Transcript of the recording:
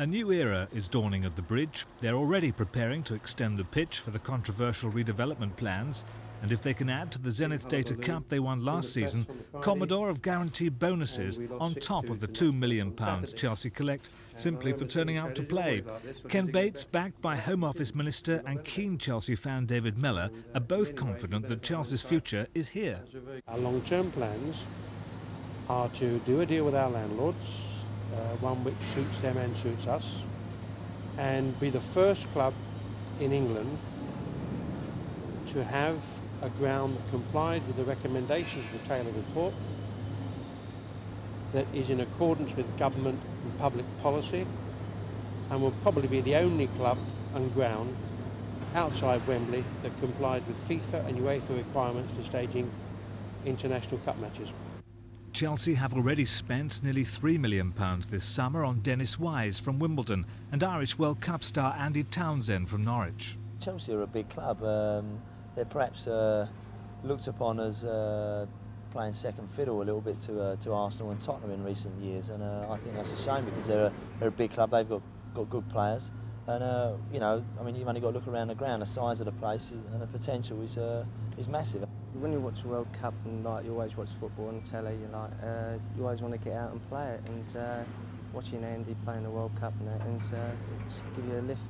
A new era is dawning at the bridge. They're already preparing to extend the pitch for the controversial redevelopment plans. And if they can add to the Zenith Data Cup they won last season, Commodore have guaranteed bonuses on top of the £2 million Chelsea collect simply for turning out to play. Ken Bates, backed by Home Office Minister and keen Chelsea fan David Mellor, are both confident that Chelsea's future is here. Our long-term plans are to do a deal with our landlords, Uh, one which suits them and suits us, and be the first club in England to have a ground that complied with the recommendations of the Taylor Report, that is in accordance with government and public policy, and will probably be the only club and ground outside Wembley that complied with FIFA and UEFA requirements for staging international cup matches. Chelsea have already spent nearly £3 million this summer on Dennis Wise from Wimbledon and Irish World Cup star Andy Townsend from Norwich. Chelsea are a big club. Um, they're perhaps uh, looked upon as uh, playing second fiddle a little bit to, uh, to Arsenal and Tottenham in recent years, and uh, I think that's a shame because they're a, they're a big club. They've got got good players, and uh, you know, I mean, you've only got to look around the ground. The size of the place is, and the potential is uh, is massive. When you watch the World Cup and like you always watch football on telly, you like you always want to get out and play it, and watching Andy playing the World Cup and that, and uh, it's give you a lift.